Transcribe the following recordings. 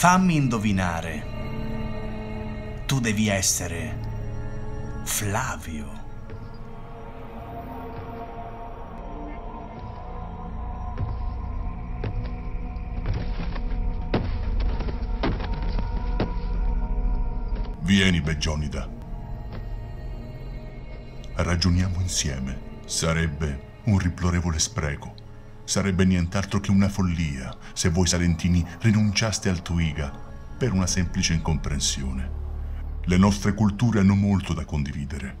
fammi indovinare. Tu devi essere Flavio. Vieni, Begionida. Ragioniamo insieme. Sarebbe un riplorevole spreco. Sarebbe nient'altro che una follia se voi salentini rinunciaste al Tuiga per una semplice incomprensione. Le nostre culture hanno molto da condividere.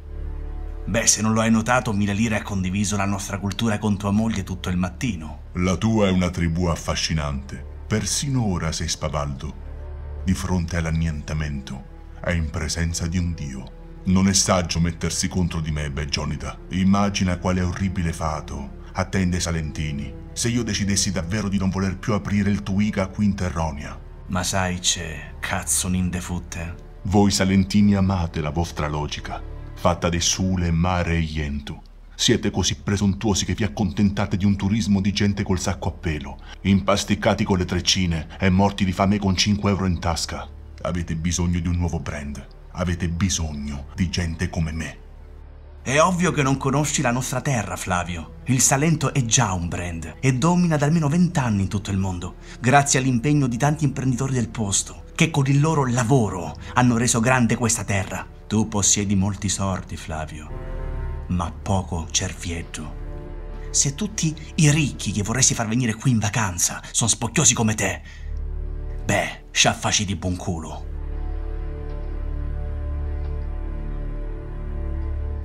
Beh, se non lo hai notato, Milalire ha condiviso la nostra cultura con tua moglie tutto il mattino. La tua è una tribù affascinante. Persino ora sei spavaldo. Di fronte all'annientamento, è in presenza di un dio. Non è saggio mettersi contro di me, Begionida. Immagina quale orribile fato attende i Salentini se io decidessi davvero di non voler più aprire il Tuiga qui in Terronia. Ma sai, c'è cazzo nindefutte. Voi Salentini amate la vostra logica, fatta di sule, mare e ientu. Siete così presuntuosi che vi accontentate di un turismo di gente col sacco a pelo, impasticcati con le treccine e morti di fame con 5 euro in tasca. Avete bisogno di un nuovo brand. Avete bisogno di gente come me. È ovvio che non conosci la nostra terra, Flavio. Il Salento è già un brand e domina da almeno vent'anni in tutto il mondo, grazie all'impegno di tanti imprenditori del posto, che con il loro lavoro hanno reso grande questa terra. Tu possiedi molti sordi, Flavio, ma poco cervietto. Se tutti i ricchi che vorresti far venire qui in vacanza sono spocchiosi come te, beh, sciaffaci di buon culo.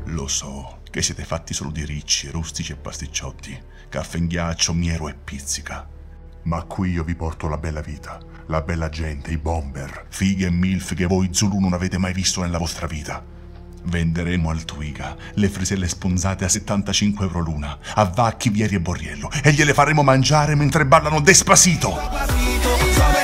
Lo so che siete fatti solo di ricci, rustici e pasticciotti, caffè in ghiaccio, miero e pizzica. Ma qui io vi porto la bella vita, la bella gente, i bomber, fighe e milf che voi Zulu non avete mai visto nella vostra vita. Venderemo al Twiga le friselle sponzate a 75 euro l'una, a Vacchi, Vieri e Borriello, e gliele faremo mangiare mentre ballano Despacito! Suave,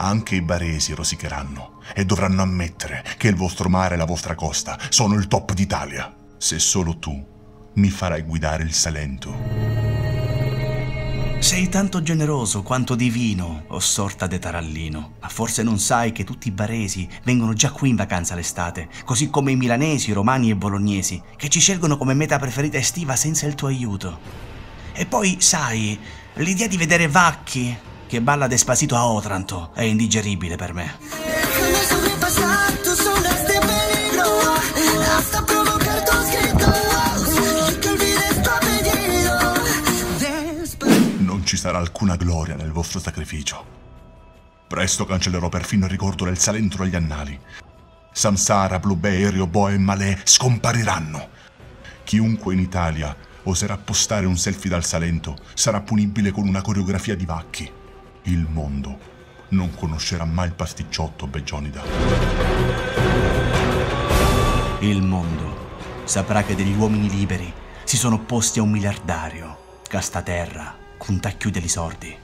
Anche i baresi rosicheranno e dovranno ammettere che il vostro mare e la vostra costa sono il top d'Italia. Se solo tu mi farai guidare il Salento. Sei tanto generoso quanto divino, o sorta de tarallino. Ma forse non sai che tutti i baresi vengono già qui in vacanza l'estate, così come i milanesi, romani e bolognesi, che ci scelgono come meta preferita estiva senza il tuo aiuto. E poi, sai, l'idea di vedere Vacchi, che balla despacito a Otranto, è indigeribile per me. Non ci sarà alcuna gloria nel vostro sacrificio. Presto cancellerò perfino il ricordo del Salento dagli annali. Samsara, Blueberry, Oboe e Malè scompariranno. Chiunque in Italia oserà postare un selfie dal Salento sarà punibile con una coreografia di vacchi. Il mondo non conoscerà mai il pasticciotto, Begionida. Il mondo saprà che degli uomini liberi si sono opposti a un miliardario, castaterra, cuntacchiude di sordi.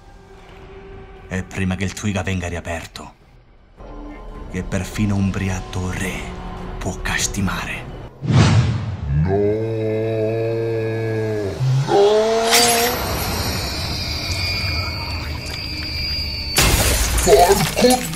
E prima che il Twiga venga riaperto, che perfino un briatto re può castimare. Cool.